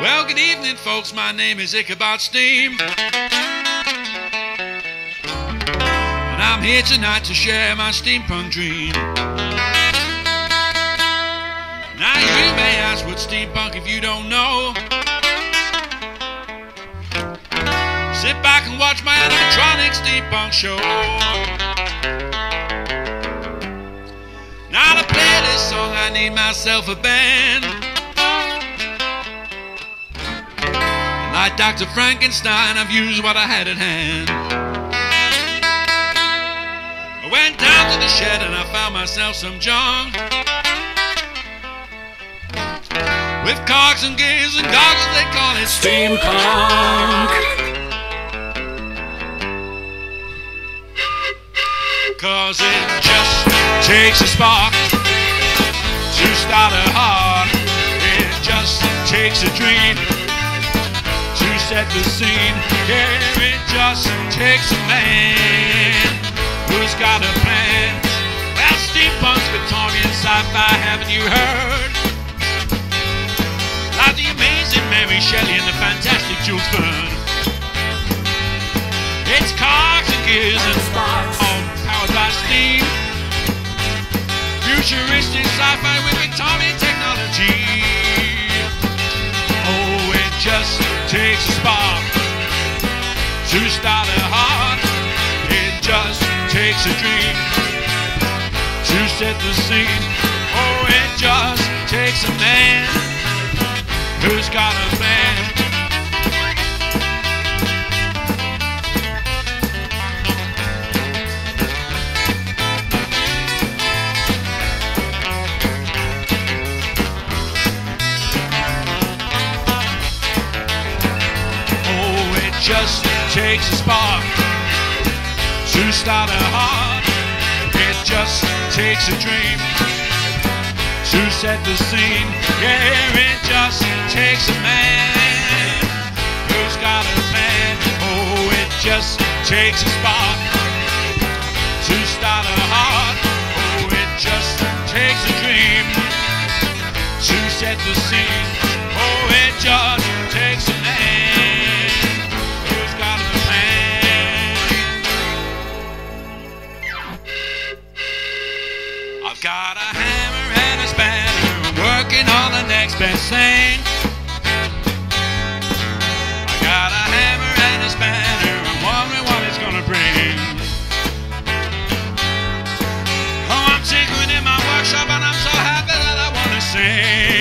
Well, good evening, folks. My name is Ichabod Steam. And I'm here tonight to share my steampunk dream. Now, you may ask what steampunk if you don't know. Sit back and watch my electronic steampunk show. Now, to play this song, I need myself a band. Like Dr. Frankenstein, I've used what I had at hand. I went down to the shed and I found myself some junk. With cogs and gears and goggles, they call it Steampunk. Cause it just takes a spark to start a heart. It just takes a dream set the scene. Yeah, it just takes a man who's got a plan. Well, steampunk's Victorian sci-fi, haven't you heard? Like the amazing Mary Shelley and the fantastic Jules Verne. It's cogs and gears and Sparks. all powered by steam. Futuristic sci-fi with Victorian technology. Just takes a spark to start a heart. It just takes a dream to set the scene. Oh, it just takes a man who's got a plan. Just takes a spark to start a heart. It just takes a dream to set the scene. Yeah, it just takes a man who's got a plan. Oh, it just takes a spark to start a heart. Oh, it just takes a dream to set the scene. Oh, it just takes got a hammer and a spanner, working on the next best thing. I got a hammer and a spanner, wondering what it's gonna bring. Oh, I'm tinkering in my workshop and I'm so happy that I wanna sing.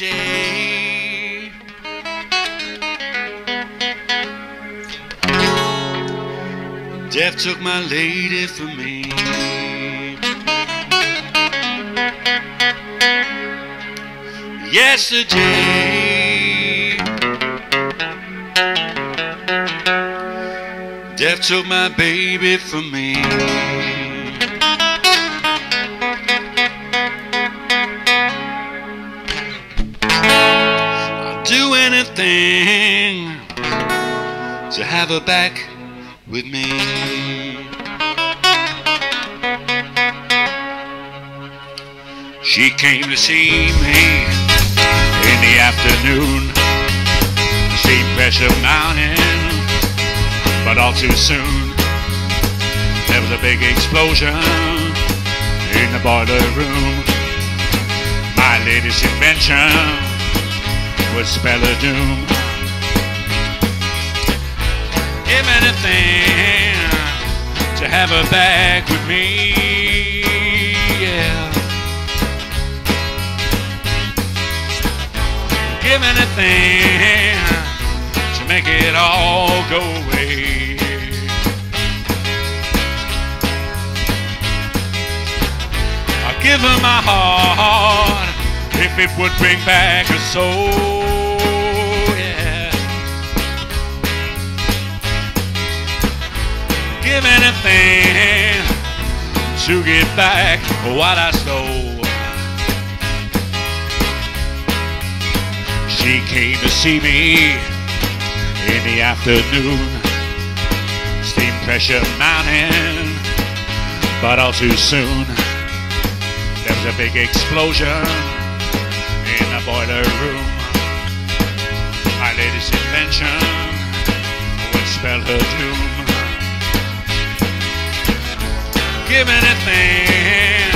day. Death took my lady from me. Yesterday, death took my baby from me. Back with me. She came to see me in the afternoon. Same pressure mountain, but all too soon there was a big explosion in the boiler room. My latest invention was spell a doom. Have her back with me. Yeah. Give anything to make it all go away. I'll give her my heart if it would bring back her soul. Give anything to get back what I stole. She came to see me in the afternoon. Steam pressure mounting, but all too soon there was a big explosion in the boiler room. My latest invention would spell her doom. Give anything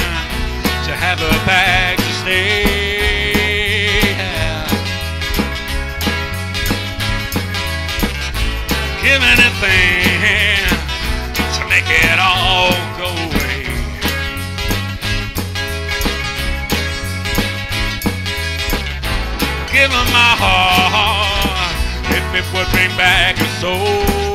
to have her back to stay. Give anything to make it all go away. Give my heart if it would bring back her soul.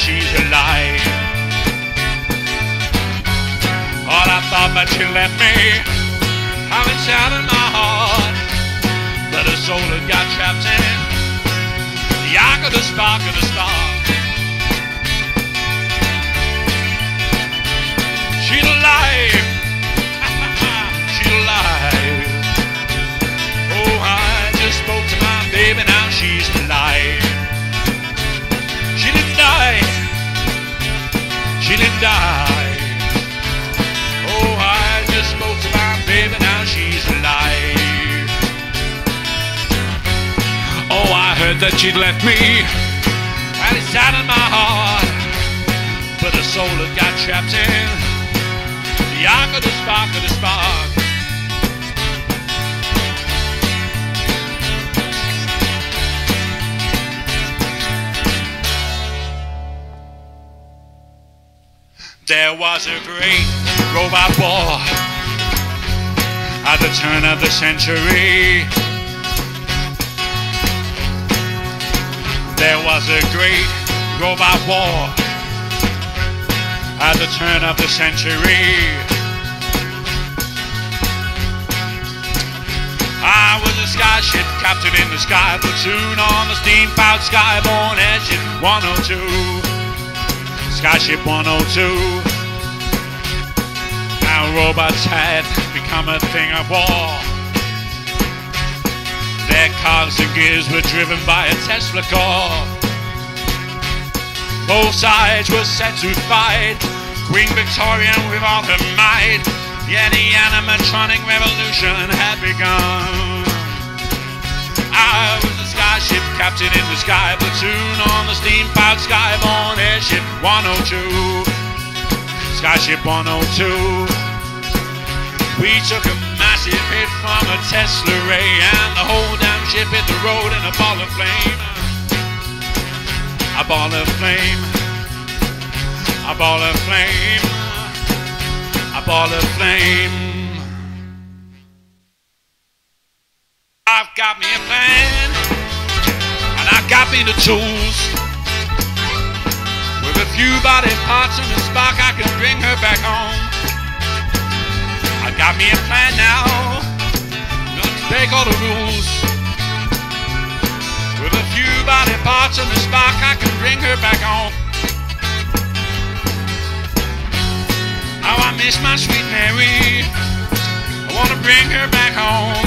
She's alive. All I thought that she left me, how it's out in my heart. That her soul had got trapped in the arc of the spark of the star. She's alive. She's alive. Oh, I just spoke to my baby, now she's die. Oh, I just spoke to my baby, now she's alive. Oh, I heard that she'd left me, and it's out in my heart. But her soul had got trapped in the arc of the spark of the spark. There was a great robot war at the turn of the century. There was a great robot war at the turn of the century. I was a skyship captain in the sky platoon on the steamboat Skyborne Airship 102. Skyship 102. Now robots had become a thing of war. Their cogs and gears were driven by a Tesla core. Both sides were set to fight. Queen Victoria with all her might. Yeah, the animatronic revolution had begun. I was a skyship captain in the sky platoon steam powered skyborne airship 102. Skyship 102. We took a massive hit from a Tesla ray, and the whole damn ship hit the road in a ball of flame. A ball of flame. A ball of flame. A ball of flame. I've got me a plan, and I've got me the tools. With a few body parts and a spark, I can bring her back home. I got me a plan now, gonna break all the rules. With a few body parts and a spark, I can bring her back home. How I miss my sweet Mary. I wanna bring her back home.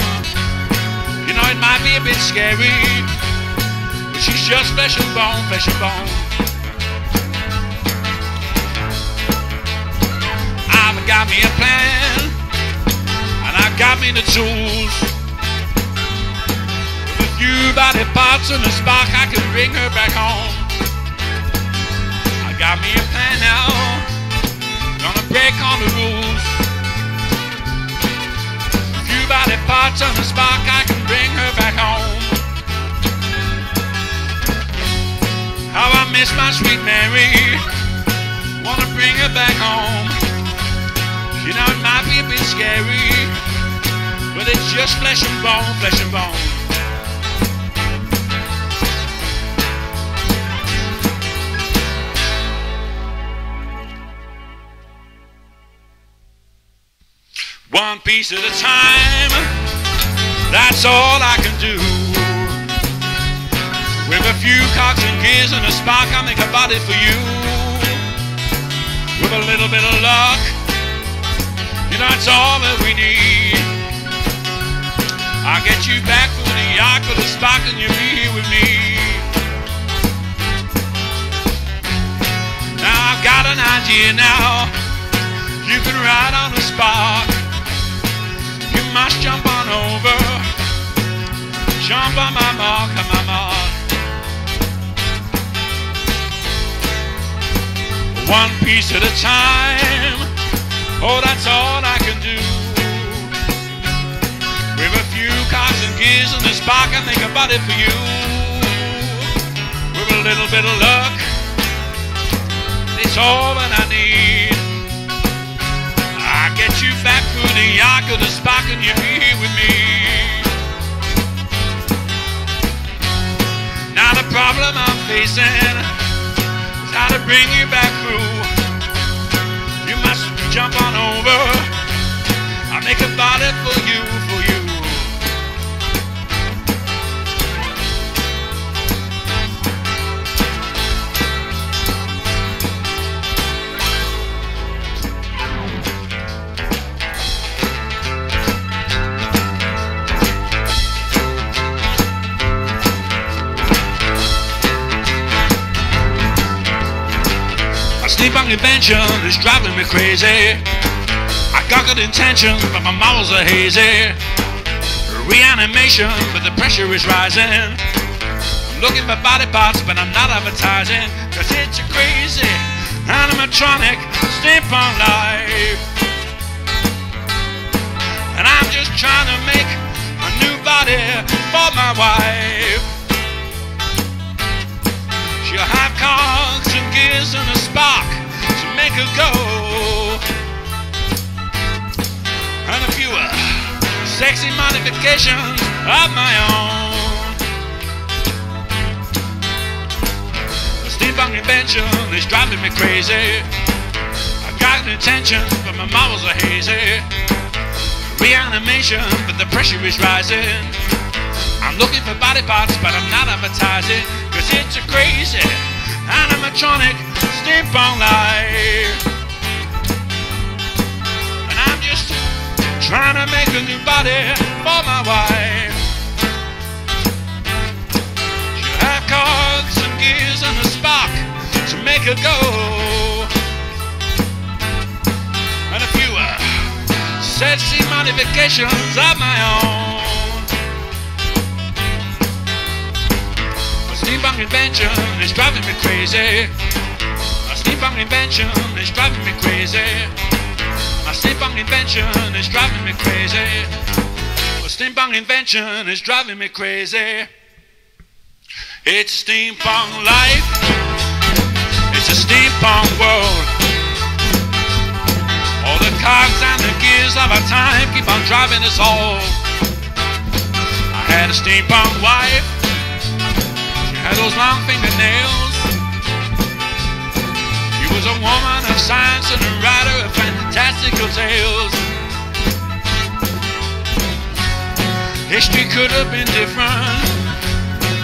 You know it might be a bit scary, but she's just flesh and bone, flesh and bone. Got me a plan, and I got me the tools. With a few body parts and a spark, I can bring her back home. I got me a plan now, gonna break all the rules. A few body parts and a spark, I can bring her back home. How I miss my sweet Mary, wanna bring her back home. You know it might be a bit scary, but it's just flesh and bone, flesh and bone. One piece at a time, that's all I can do. With a few cogs and gears and a spark, I'll make a body for you. With a little bit of luck, it's all that we need. I'll get you back from the yacht with a spark and you'll be here with me. Now I've got an idea now. You can ride on a spark. You must jump on over. Jump on my mark, on my mark. One piece at a time. Oh, that's all I can do. With a few cogs and gears and a spark, I make a body for you. With a little bit of luck, it's all that I need. I get you back through the arc of the spark and you're here with me. Now the problem I'm facing is how to bring you back through. Jump on over. I'll make a body for you, steampunk invention is driving me crazy. I got good intentions, but my morals are hazy. Reanimation, but the pressure is rising. I'm looking for body parts, but I'm not advertising. Cause it's a crazy animatronic steampunk life. And I'm just trying to make a new body for my wife. She'll have cogs and gears and a her go. And a few uh, sexy modifications of my own. The steampunk invention is driving me crazy. I've got an intention, but my morals are hazy. Reanimation, but the pressure is rising. I'm looking for body parts, but I'm not advertising. Cause it's a crazy animatronic steampunk life. And I'm just trying to make a new body for my wife. She'll have cogs and gears and a spark to make her go. And a few uh, sexy modifications of my own. Steampunk invention is driving me crazy. Steampunk invention is driving me crazy. My steampunk invention is driving me crazy. My steampunk invention is driving me crazy. It's steampunk life. It's a steampunk world. All the cogs and the gears of our time keep on driving us all. I had a steampunk wife. She had those long fingernails. She was a woman of science and a writer of fantastical tales. History could have been different.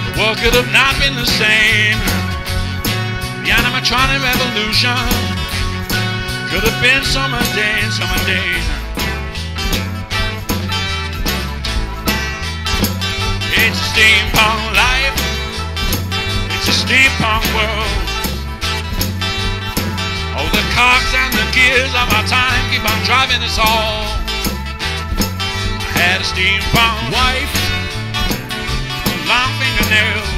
The world could have not been the same. The animatronic revolution could have been so mundane, so mundane. It's a steampunk life. It's a steampunk world. Cogs and the gears of our time keep on driving us all. I had a steampunk wife, long fingernails.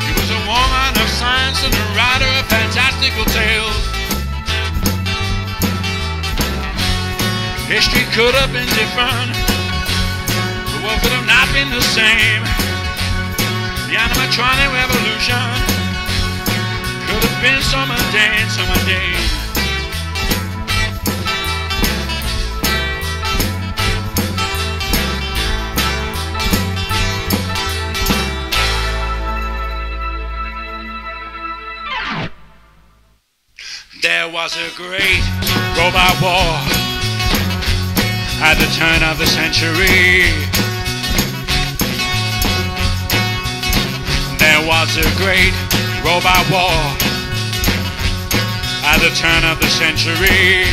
She was a woman of science and a writer of fantastical tales. History could have been different. The world could have not been the same. The animatronic revolution could have been so mundane, so mundane. There was a great robot war at the turn of the century. There was a great robot war at the turn of the century.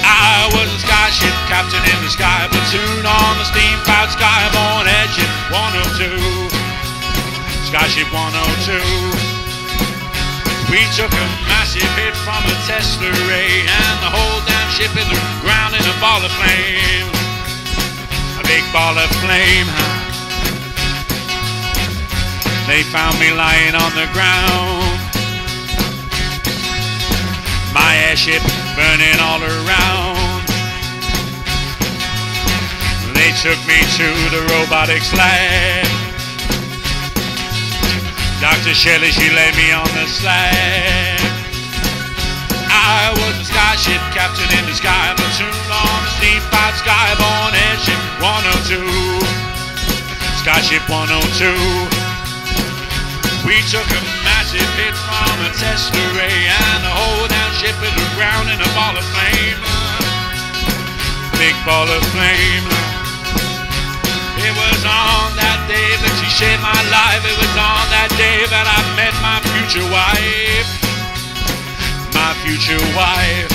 I was a skyship captain in the sky platoon on the steam powered skyborne airship 102. Skyship 102. We took a massive hit from a Tesla ray and the whole damn ship hit the ground in a ball of flame. A big ball of flame. They found me lying on the ground. My airship burning all around. They took me to the robotics lab. Dr. Shelley, she laid me on the slab. I was a skyship captain in the sky platoon on the steam pipe skyborne airship 102. Skyship 102. We took a massive hit from a test ray and the whole damn ship hit the ground in a ball of flame. Big ball of flame. It was on that day that she saved my life. It was on that day that I met my future wife. My future wife.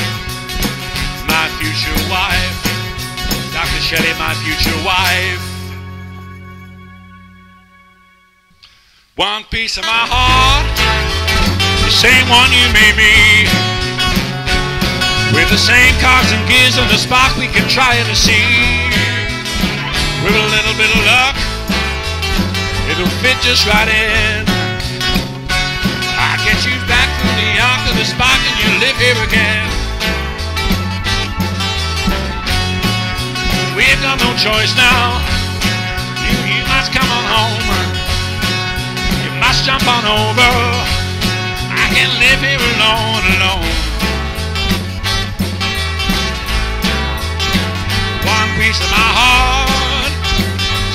My future wife. Dr. Shelley, my future wife. One piece of my heart, the same one you made me. With the same cogs and gears and the spark we can try to see. With a little bit of luck, it'll fit just right in. I get you back through the arc of the spark and you live here again. We've got no choice now. You, you must come on home. Must jump on over. I can live here alone, alone. One piece of my heart,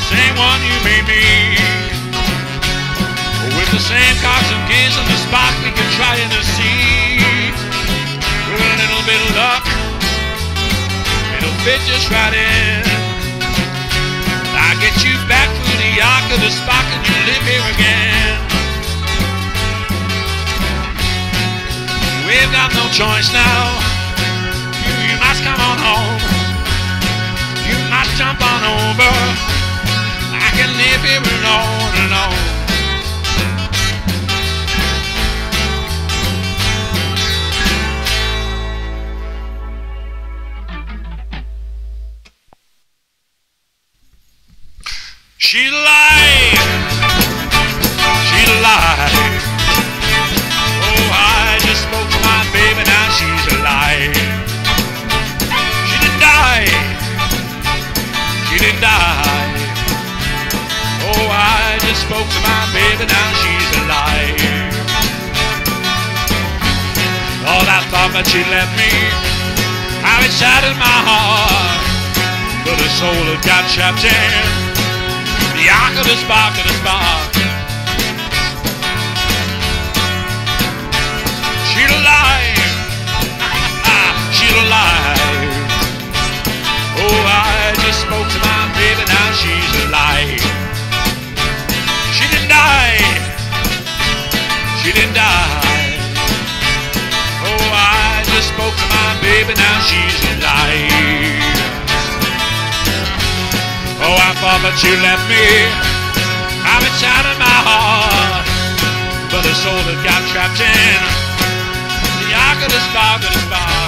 same one you made me. With the same cogs and gears and the spark we can try to see. With a little bit of luck, it'll fit just right in. I get you arc of the spark and you live here again. We've got no choice now. You, you must come on home. You must jump on over. I can live here alone, alone. She's alive. She's alive. Oh, I just spoke to my baby, now she's alive. She didn't die. She didn't die. Oh, I just spoke to my baby, now she's alive. Thought I thought that she left me. How it shattered my heart. But her soul had got trapped in the spark of the spark. She's alive. She's alive. Oh, I just spoke to my baby, now she's alive. That you left me. I've been shining my heart. But the soul that got trapped in the arc of spark.